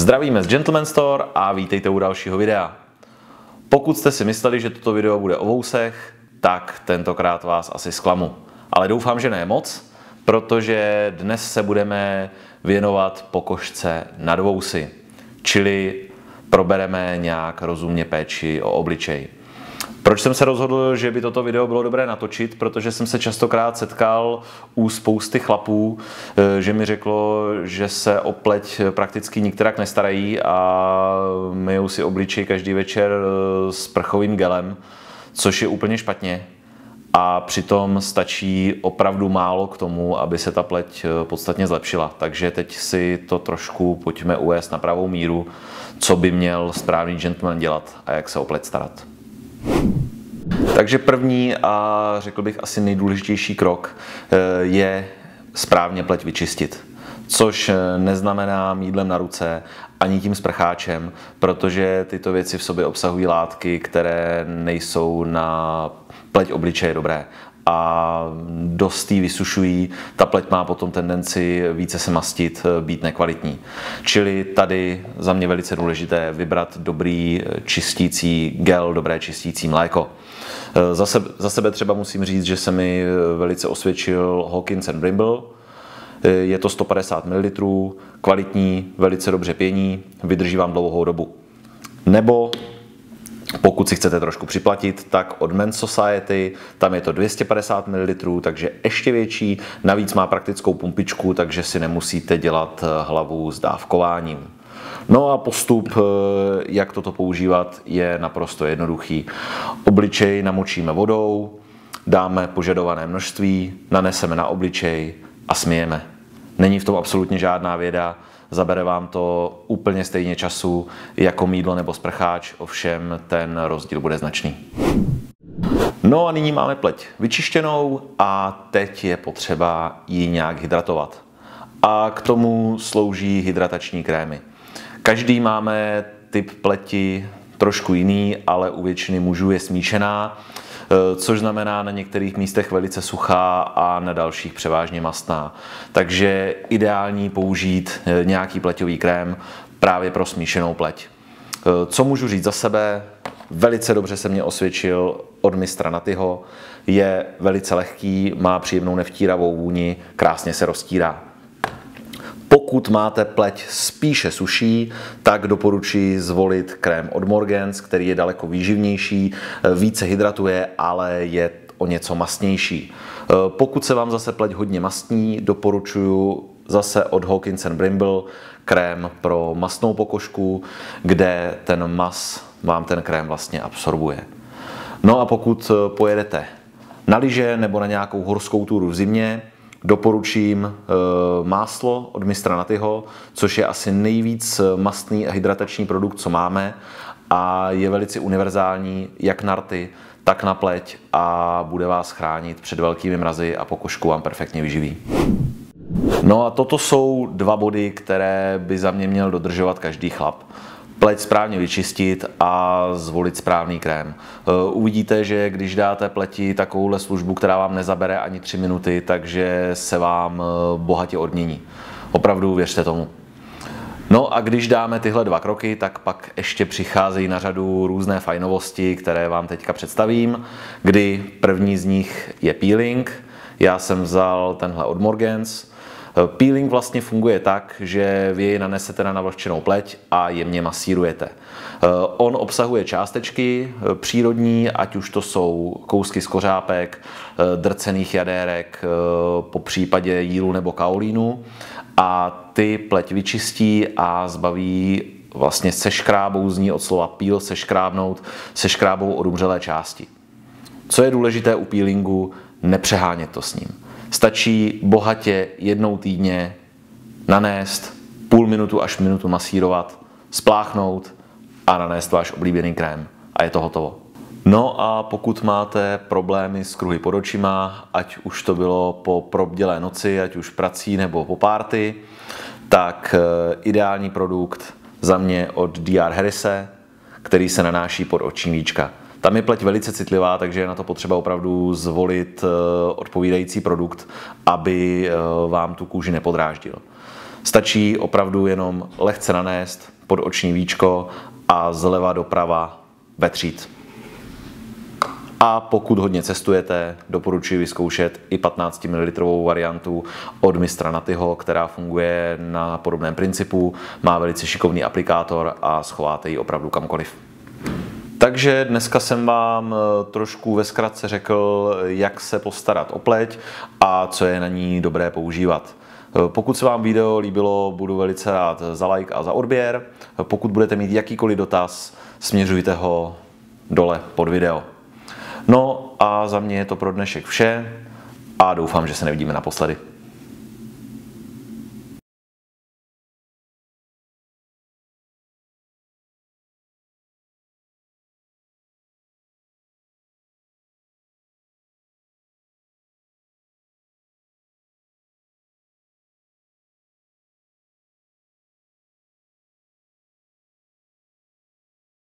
Zdravíme z Gentleman Store a vítejte u dalšího videa. Pokud jste si mysleli, že toto video bude o vousech, tak tentokrát vás asi zklamu. Ale doufám, že ne moc, protože dnes se budeme věnovat pokožce nad vousy, čili probereme nějak rozumně péči o obličej. Proč jsem se rozhodl, že by toto video bylo dobré natočit? Protože jsem se častokrát setkal u spousty chlapů, eh, že mi řeklo, že se o pleť prakticky nikterak nestarají a myjou si obličej každý večer eh, s prchovým gelem, což je úplně špatně. A přitom stačí opravdu málo k tomu, aby se ta pleť eh, podstatně zlepšila. Takže teď si to trošku pojďme uvést na pravou míru, co by měl správný gentleman dělat a jak se o pleť starat. Takže první a řekl bych asi nejdůležitější krok eh, je správně pleť vyčistit. Což eh, neznamená mídlem na ruce ani tím sprcháčem, protože tyto věci v sobě obsahují látky, které nejsou na pleť obličeje dobré a dost jí vysušují. Ta pleť má potom tendenci více se mastit, eh, být nekvalitní. Čili tady za mě velice důležité vybrat dobrý čistící gel, dobré čistící mléko. Eh, za sebe, za sebe třeba musím říct, že se mi eh, velice osvědčil Hawkins and Brimble. Eh, je to 150 ml, kvalitní, velice dobře pění, vydrží vám dlouhou dobu. Nebo pokud si chcete trošku připlatit, tak od Men's Society, tam je to 250 ml, takže ještě větší, navíc má praktickou pumpičku, takže si nemusíte dělat hlavu s dávkováním. No a postup, eh, jak toto používat, je naprosto jednoduchý. Obličej namočíme vodou, dáme požadované množství, naneseme na obličej a smějeme. Není v tom absolutně žádná věda, zabere vám to úplně stejně času jako mídlo nebo sprcháč, ovšem ten rozdíl bude značný. No a nyní máme pleť vyčištěnou a teď je potřeba ji nějak hydratovat. A k tomu slouží hydratační krémy. Každý máme typ pleti trošku jiný, ale u většiny mužů je smíšená, což znamená na některých místech velice suchá a na dalších převážně mastná. Takže ideální použít eh, nějaký pleťový krém právě pro smíšenou pleť. Eh, co můžu říct za sebe? Velice dobře se mě osvědčil od mistra Natyho. Je velice lehký, má příjemnou nevtíravou vůni, krásně se roztírá. Pokud máte pleť spíše suší, tak doporučuji zvolit krém od Morgens, který je daleko výživnější, více hydratuje, ale je o něco mastnější. Pokud se vám zase pleť hodně mastní, doporučuji zase od Hawkins Brimble krém pro masnou pokožku, kde ten mas vám ten krém vlastně absorbuje. No a pokud pojedete na lyže nebo na nějakou horskou túru v zimě, Doporučím eh, máslo od mistra Natyho, což je asi nejvíc mastný a hydratační produkt, co máme a je velice univerzální jak na rty, tak na pleť a bude vás chránit před velkými mrazy a pokožku vám perfektně vyživí. No a toto jsou dva body, které by za mě měl dodržovat každý chlap pleť správně vyčistit a zvolit správný krém. Eh, uvidíte, že když dáte pleti takovouhle službu, která vám nezabere ani 3 minuty, takže se vám eh, bohatě odmění. Opravdu věřte tomu. No a když dáme tyhle dva kroky, tak pak ještě přicházejí na řadu různé fajnovosti, které vám teďka představím, kdy první z nich je peeling. Já jsem vzal tenhle od Morgans, peeling vlastně funguje tak, že vy jej nanesete na navlhčenou pleť a jemně masírujete. Eh, on obsahuje částečky eh, přírodní, ať už to jsou kousky z kořápek, drcených jadérek, po případě jílu nebo kaolínu a ty pleť vyčistí a zbaví vlastně seškrábou, zní od slova peel, seškrábnout, seškrábou od umřelé části. Co je důležité u peelingu, nepřehánět to s ním. Stačí bohatě jednou týdně nanést, půl minutu až minutu masírovat, spláchnout a nanést váš oblíbený krém. A je to hotovo. No a pokud máte problémy s kruhy pod očima, ať už to bylo po probdělé noci, ať už prací nebo po párty, tak eh, ideální produkt za mě od DR Harrise, který se nanáší pod oční víčka. Tam je pleť velice citlivá, takže je na to potřeba opravdu zvolit eh, odpovídající produkt, aby eh, vám tu kůži nepodráždil. Stačí opravdu jenom lehce nanést pod oční víčko a zleva doprava vetřít. A pokud hodně cestujete, doporučuji vyzkoušet i 15 ml variantu od mistra Natyho, která funguje na podobném principu, má velice šikovný aplikátor a schováte ji opravdu kamkoliv. Takže dneska jsem vám eh, trošku ve zkratce řekl, jak se postarat o pleť a co je na ní dobré používat. Eh, pokud se vám video líbilo, budu velice rád za like a za odběr. Pokud budete mít jakýkoliv dotaz, směřujte ho dole pod video. No a za mě je to pro dnešek vše a doufám, že se nevidíme naposledy.